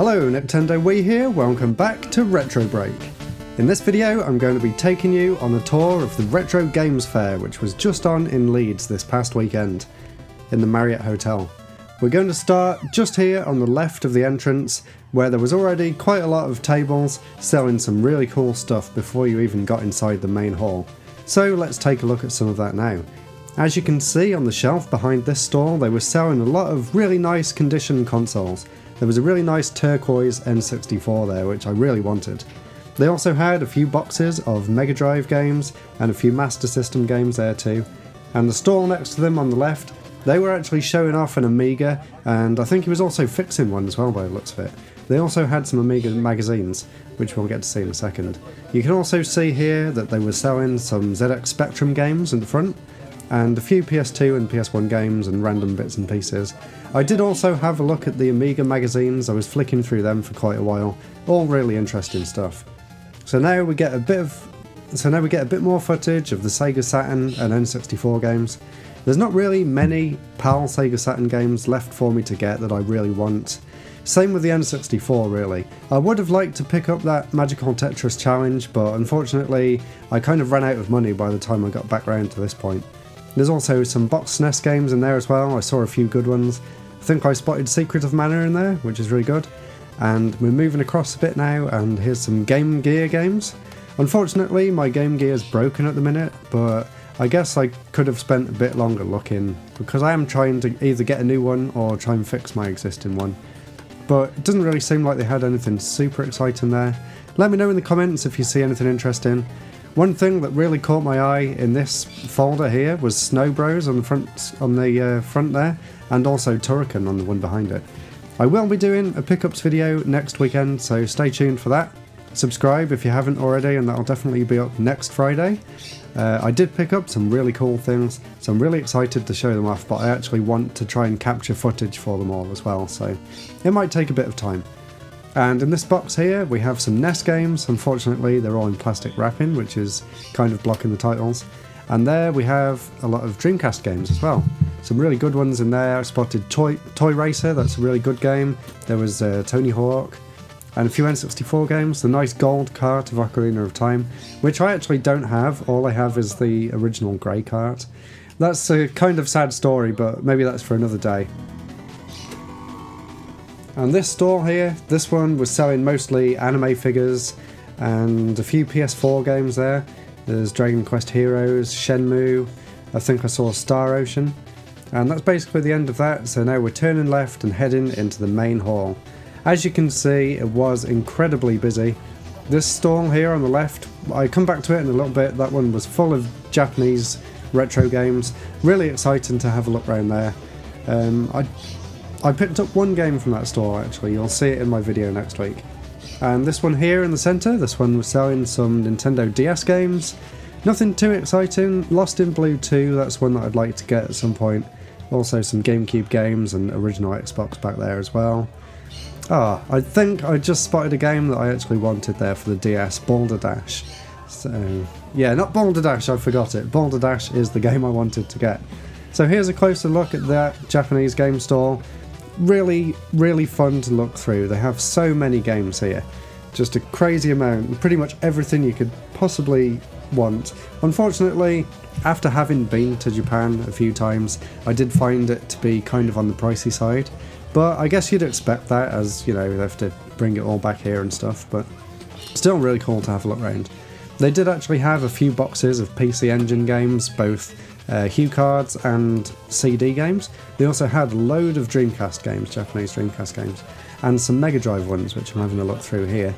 Hello Nintendo Wii here, welcome back to Retro Break. In this video I'm going to be taking you on a tour of the Retro Games Fair which was just on in Leeds this past weekend, in the Marriott Hotel. We're going to start just here on the left of the entrance where there was already quite a lot of tables selling some really cool stuff before you even got inside the main hall. So let's take a look at some of that now. As you can see on the shelf behind this stall they were selling a lot of really nice condition consoles there was a really nice turquoise N64 there, which I really wanted. They also had a few boxes of Mega Drive games and a few Master System games there too. And the stall next to them on the left, they were actually showing off an Amiga, and I think he was also fixing one as well by the looks of it. They also had some Amiga magazines, which we'll get to see in a second. You can also see here that they were selling some ZX Spectrum games in the front, and a few PS2 and PS1 games and random bits and pieces. I did also have a look at the Amiga magazines, I was flicking through them for quite a while, all really interesting stuff. So now we get a bit of so now we get a bit more footage of the Sega Saturn and N64 games. There's not really many PAL Sega Saturn games left for me to get that I really want. Same with the N64 really. I would have liked to pick up that Magical Tetris challenge but unfortunately I kind of ran out of money by the time I got back round to this point. There's also some box SNES games in there as well, I saw a few good ones. I think I spotted Secret of Mana in there, which is really good. And we're moving across a bit now, and here's some Game Gear games. Unfortunately, my Game Gear is broken at the minute, but I guess I could have spent a bit longer looking, because I am trying to either get a new one or try and fix my existing one. But it doesn't really seem like they had anything super exciting there. Let me know in the comments if you see anything interesting. One thing that really caught my eye in this folder here was Snow Bros on the front on the uh, front there, and also Turrican on the one behind it. I will be doing a pickups video next weekend, so stay tuned for that. Subscribe if you haven't already, and that'll definitely be up next Friday. Uh, I did pick up some really cool things, so I'm really excited to show them off, but I actually want to try and capture footage for them all as well, so it might take a bit of time. And in this box here, we have some NES games. Unfortunately, they're all in plastic wrapping, which is kind of blocking the titles. And there we have a lot of Dreamcast games as well. Some really good ones in there. I spotted Toy, Toy Racer, that's a really good game. There was uh, Tony Hawk, and a few N64 games. The nice gold cart of Ocarina of Time, which I actually don't have. All I have is the original grey cart. That's a kind of sad story, but maybe that's for another day. And this store here, this one was selling mostly anime figures and a few PS4 games there. There's Dragon Quest Heroes, Shenmue, I think I saw Star Ocean. And that's basically the end of that, so now we're turning left and heading into the main hall. As you can see, it was incredibly busy. This stall here on the left, I come back to it in a little bit, that one was full of Japanese retro games. Really exciting to have a look around there. Um, I I picked up one game from that store actually, you'll see it in my video next week. And this one here in the centre, this one was selling some Nintendo DS games. Nothing too exciting, Lost in Blue 2, that's one that I'd like to get at some point. Also some GameCube games and original Xbox back there as well. Ah, I think I just spotted a game that I actually wanted there for the DS, Boulder Dash. So, yeah, not Boulder Dash, I forgot it. Boulder Dash is the game I wanted to get. So here's a closer look at that Japanese game store really, really fun to look through. They have so many games here. Just a crazy amount, pretty much everything you could possibly want. Unfortunately, after having been to Japan a few times, I did find it to be kind of on the pricey side. But I guess you'd expect that as, you know, they have to bring it all back here and stuff, but still really cool to have a look around. They did actually have a few boxes of PC Engine games, both uh, HuCards and CD games. They also had load of Dreamcast games, Japanese Dreamcast games, and some Mega Drive ones, which I'm having a look through here.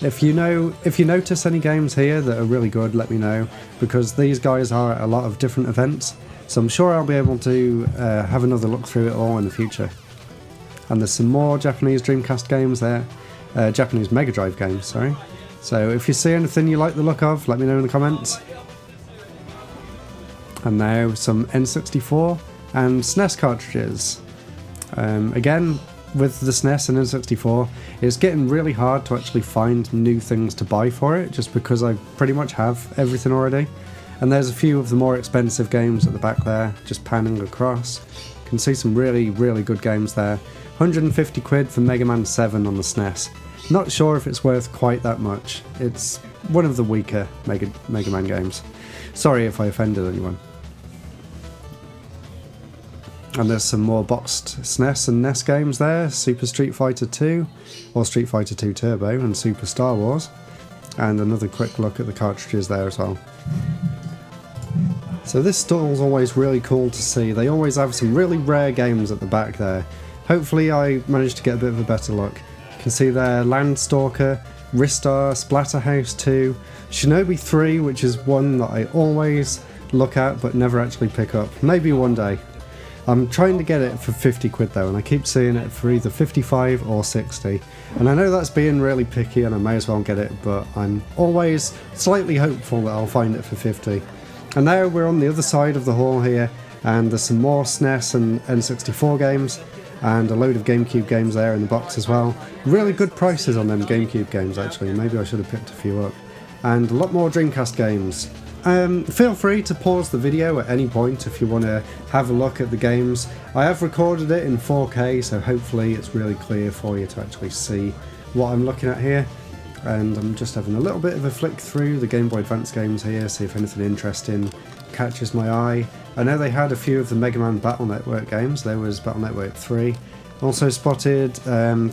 If you know, if you notice any games here that are really good, let me know because these guys are at a lot of different events. So I'm sure I'll be able to uh, have another look through it all in the future. And there's some more Japanese Dreamcast games there, uh, Japanese Mega Drive games, sorry. So if you see anything you like the look of, let me know in the comments and now some N64 and SNES cartridges. Um, again, with the SNES and N64, it's getting really hard to actually find new things to buy for it, just because I pretty much have everything already. And there's a few of the more expensive games at the back there, just panning across. You can see some really, really good games there. 150 quid for Mega Man 7 on the SNES. Not sure if it's worth quite that much. It's one of the weaker Mega, Mega Man games. Sorry if I offended anyone. And there's some more boxed SNES and NES games there Super Street Fighter 2, or Street Fighter 2 Turbo, and Super Star Wars. And another quick look at the cartridges there as well. So this stall's always really cool to see. They always have some really rare games at the back there. Hopefully I managed to get a bit of a better look. You can see there Landstalker, Ristar, Splatterhouse 2, Shinobi 3, which is one that I always look at but never actually pick up. Maybe one day. I'm trying to get it for 50 quid though, and I keep seeing it for either 55 or 60. And I know that's being really picky and I may as well get it, but I'm always slightly hopeful that I'll find it for 50. And now we're on the other side of the hall here, and there's some more SNES and N64 games, and a load of GameCube games there in the box as well. Really good prices on them GameCube games actually, maybe I should have picked a few up. And a lot more Dreamcast games. Um, feel free to pause the video at any point if you want to have a look at the games. I have recorded it in 4K, so hopefully it's really clear for you to actually see what I'm looking at here. And I'm just having a little bit of a flick through the Game Boy Advance games here, see if anything interesting catches my eye. I know they had a few of the Mega Man Battle Network games. There was Battle Network 3. Also spotted um,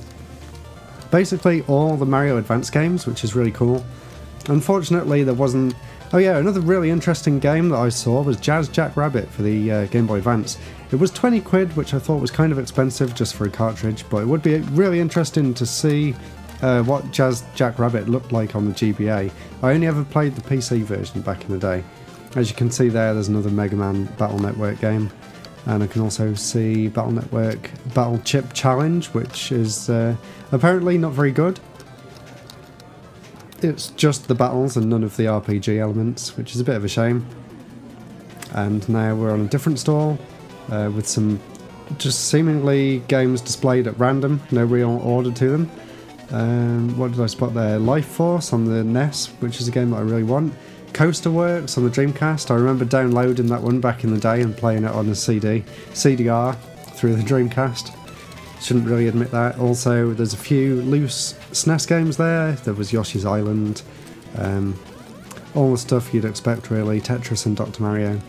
basically all the Mario Advance games, which is really cool. Unfortunately, there wasn't Oh yeah, another really interesting game that I saw was Jazz Jackrabbit for the uh, Game Boy Advance. It was 20 quid, which I thought was kind of expensive just for a cartridge, but it would be really interesting to see uh, what Jazz Jackrabbit looked like on the GBA. I only ever played the PC version back in the day. As you can see there, there's another Mega Man Battle Network game. And I can also see Battle Network Battle Chip Challenge, which is uh, apparently not very good. It's just the battles and none of the RPG elements, which is a bit of a shame. And now we're on a different stall uh, with some just seemingly games displayed at random, no real order to them. Um, what did I spot there? Life Force on the NES, which is a game that I really want. Coaster Works on the Dreamcast. I remember downloading that one back in the day and playing it on a CD, CDR through the Dreamcast. Shouldn't really admit that. Also, there's a few loose SNES games there. There was Yoshi's Island, um, all the stuff you'd expect really, Tetris and Dr. Mario.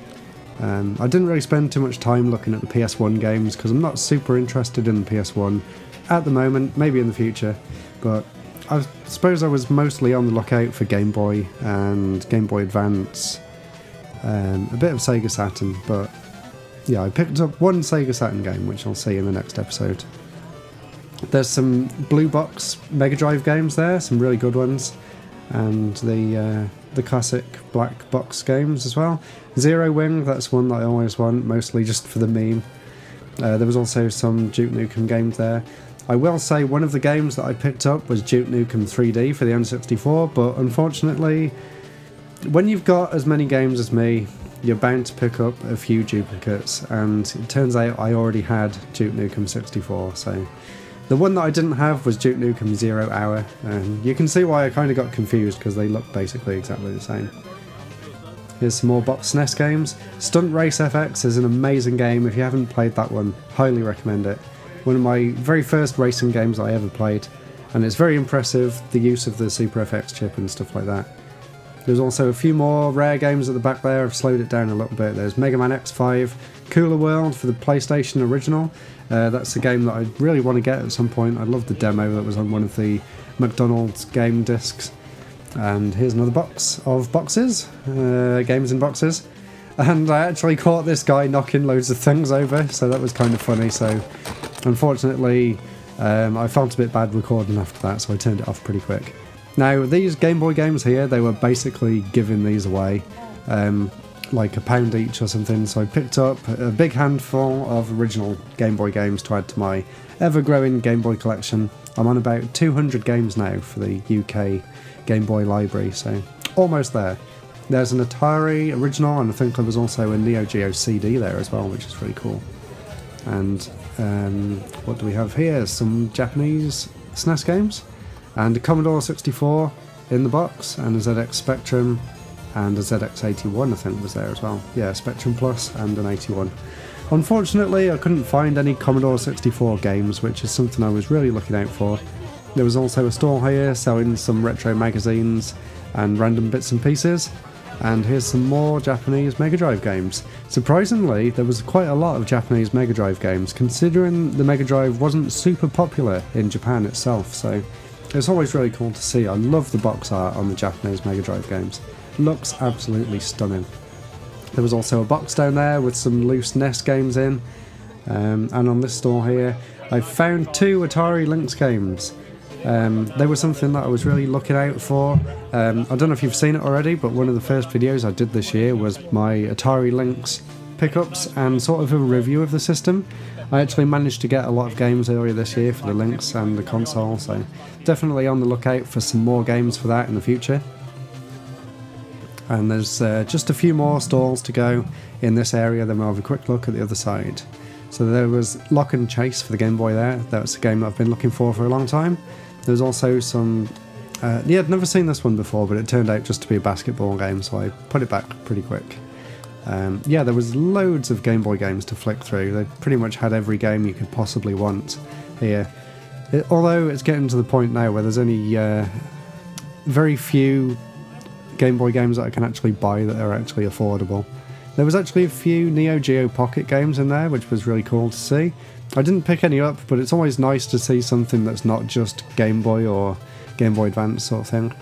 Um, I didn't really spend too much time looking at the PS1 games because I'm not super interested in the PS1 at the moment, maybe in the future, but I suppose I was mostly on the lookout for Game Boy and Game Boy Advance, um, a bit of Sega Saturn, but yeah, I picked up one Sega Saturn game, which I'll see in the next episode. There's some blue box Mega Drive games there, some really good ones, and the uh, the classic black box games as well. Zero Wing, that's one that I always want, mostly just for the meme. Uh, there was also some Duke Nukem games there. I will say one of the games that I picked up was Duke Nukem 3D for the N64, but unfortunately, when you've got as many games as me, you're bound to pick up a few duplicates, and it turns out I already had Duke Nukem 64, so the one that I didn't have was Duke Nukem Zero Hour, and you can see why I kind of got confused because they look basically exactly the same. Here's some more box SNES games. Stunt Race FX is an amazing game. If you haven't played that one, highly recommend it. One of my very first racing games I ever played, and it's very impressive the use of the Super FX chip and stuff like that. There's also a few more rare games at the back there. I've slowed it down a little bit. There's Mega Man X5, Cooler World for the PlayStation original. Uh, that's a game that I really want to get at some point. I love the demo that was on one of the McDonald's game discs. And here's another box of boxes, uh, games in boxes. And I actually caught this guy knocking loads of things over, so that was kind of funny. So, unfortunately, um, I felt a bit bad recording after that, so I turned it off pretty quick. Now, these Game Boy games here, they were basically giving these away, um, like a pound each or something. So I picked up a big handful of original Game Boy games to add to my ever growing Game Boy collection. I'm on about 200 games now for the UK Game Boy library, so almost there. There's an Atari original, and I think there was also a Neo Geo CD there as well, which is really cool. And um, what do we have here? Some Japanese SNES games and a Commodore 64 in the box, and a ZX Spectrum, and a ZX81 I think was there as well. Yeah, Spectrum Plus and an 81. Unfortunately, I couldn't find any Commodore 64 games, which is something I was really looking out for. There was also a stall here selling some retro magazines and random bits and pieces. And here's some more Japanese Mega Drive games. Surprisingly, there was quite a lot of Japanese Mega Drive games, considering the Mega Drive wasn't super popular in Japan itself, so it's always really cool to see. I love the box art on the Japanese Mega Drive games. Looks absolutely stunning. There was also a box down there with some loose NES games in. Um, and on this store here, I found two Atari Lynx games. Um, they were something that I was really looking out for. Um, I don't know if you've seen it already, but one of the first videos I did this year was my Atari Lynx pickups and sort of a review of the system. I actually managed to get a lot of games earlier this year for the Lynx and the console, so definitely on the lookout for some more games for that in the future and there's uh, just a few more stalls to go in this area then we'll have a quick look at the other side. So there was Lock and Chase for the Game Boy there. That's a game that I've been looking for for a long time. There's also some uh, yeah I'd never seen this one before but it turned out just to be a basketball game so I put it back pretty quick. Um, yeah there was loads of Game Boy games to flick through. They pretty much had every game you could possibly want here. It, although it's getting to the point now where there's only uh, very few Game Boy games that I can actually buy that are actually affordable. There was actually a few Neo Geo Pocket games in there, which was really cool to see. I didn't pick any up, but it's always nice to see something that's not just Game Boy or Game Boy Advance sort of thing.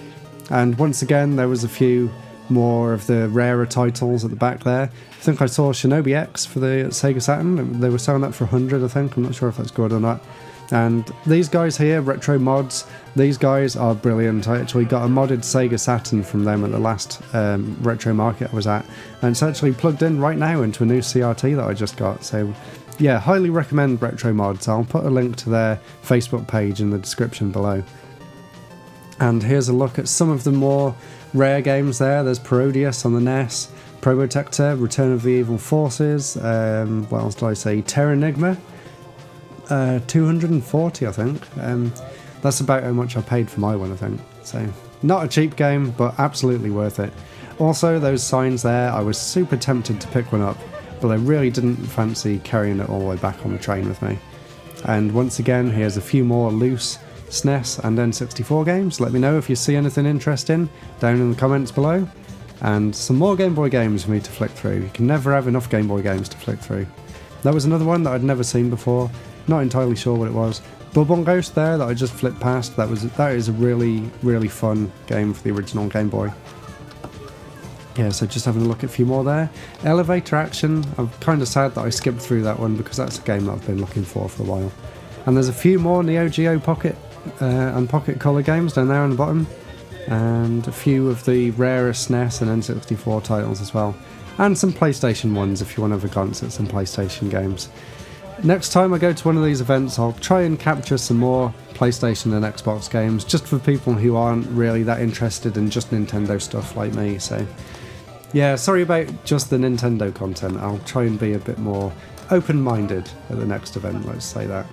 And once again, there was a few more of the rarer titles at the back there. I think I saw Shinobi X for the Sega Saturn. They were selling that for 100, I think. I'm not sure if that's good or not. And these guys here, Retro Mods, these guys are brilliant. I actually got a modded Sega Saturn from them at the last um, retro market I was at, and it's actually plugged in right now into a new CRT that I just got. So, yeah, highly recommend Retro Mods. I'll put a link to their Facebook page in the description below. And here's a look at some of the more rare games there. There's Parodius on the NES, Probotector, Return of the Evil Forces, um, what else did I say? Terranigma, uh, 240 I think. Um, that's about how much I paid for my one I think. So not a cheap game but absolutely worth it. Also those signs there I was super tempted to pick one up but I really didn't fancy carrying it all the way back on the train with me. And once again here's a few more loose SNES and N64 games. Let me know if you see anything interesting down in the comments below. And some more Game Boy games for me to flick through. You can never have enough Game Boy games to flick through. That was another one that I'd never seen before. Not entirely sure what it was. Bubble Ghost there that I just flipped past. That was that is a really really fun game for the original Game Boy. Yeah, so just having a look at a few more there. Elevator Action. I'm kind of sad that I skipped through that one because that's a game that I've been looking for for a while. And there's a few more Neo Geo Pocket uh, and Pocket Color games down there on the bottom, and a few of the rarest SNES and N64 titles as well, and some PlayStation ones if you want to have a glance at some PlayStation games. Next time I go to one of these events, I'll try and capture some more PlayStation and Xbox games, just for people who aren't really that interested in just Nintendo stuff like me. So, yeah, sorry about just the Nintendo content. I'll try and be a bit more open minded at the next event, let's say that.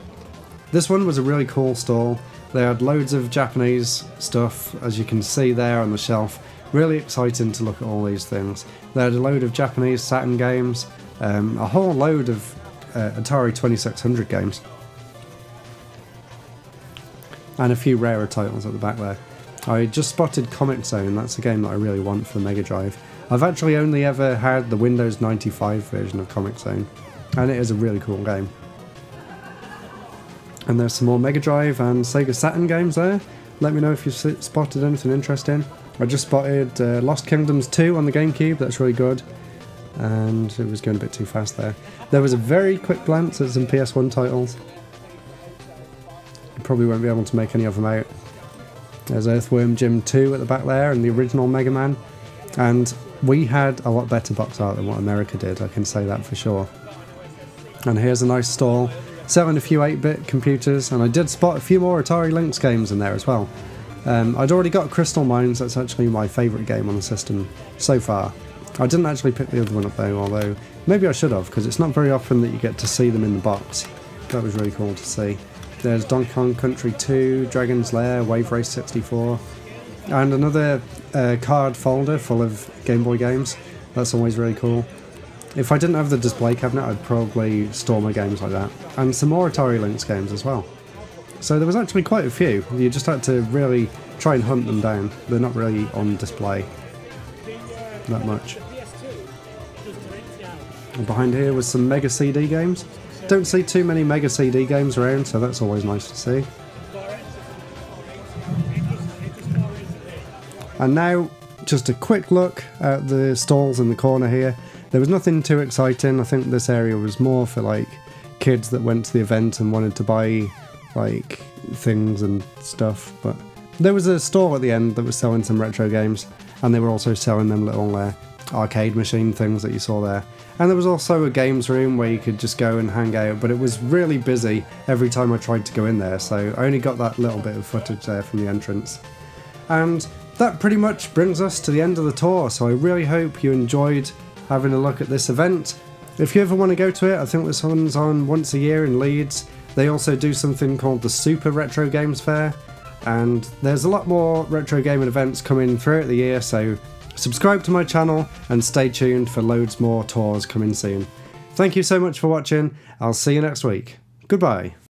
This one was a really cool stall. They had loads of Japanese stuff, as you can see there on the shelf. Really exciting to look at all these things. They had a load of Japanese Saturn games, um, a whole load of uh, Atari 2600 games. And a few rarer titles at the back there. I just spotted Comix Zone, that's a game that I really want for the Mega Drive. I've actually only ever had the Windows 95 version of Comix Zone, and it is a really cool game. And there's some more Mega Drive and Sega Saturn games there. Let me know if you've spotted anything interesting. I just spotted uh, Lost Kingdoms 2 on the GameCube, that's really good and it was going a bit too fast there. There was a very quick glance at some PS1 titles. You probably won't be able to make any of them out. There's Earthworm Jim 2 at the back there and the original Mega Man. And we had a lot better box art than what America did, I can say that for sure. And here's a nice stall selling a few 8-bit computers and I did spot a few more Atari Lynx games in there as well. Um, I'd already got Crystal Mines, that's actually my favourite game on the system so far. I didn't actually pick the other one up though, although maybe I should have, because it's not very often that you get to see them in the box. That was really cool to see. There's Donkey Kong Country 2, Dragon's Lair, Wave Race 64, and another uh, card folder full of Game Boy games. That's always really cool. If I didn't have the display cabinet, I'd probably store my games like that. And some more Atari Lynx games as well. So there was actually quite a few. You just had to really try and hunt them down. They're not really on display that much. Behind here was some Mega CD games. Don't see too many Mega CD games around, so that's always nice to see. And now, just a quick look at the stalls in the corner here. There was nothing too exciting. I think this area was more for like kids that went to the event and wanted to buy like things and stuff. But there was a stall at the end that was selling some retro games, and they were also selling them little uh, arcade machine things that you saw there. And there was also a games room where you could just go and hang out, but it was really busy every time I tried to go in there, so I only got that little bit of footage there from the entrance. And that pretty much brings us to the end of the tour, so I really hope you enjoyed having a look at this event. If you ever want to go to it, I think this one's on once a year in Leeds. They also do something called the Super Retro Games Fair, and there's a lot more retro gaming events coming throughout the year, so subscribe to my channel and stay tuned for loads more tours coming soon. Thank you so much for watching, I'll see you next week. Goodbye.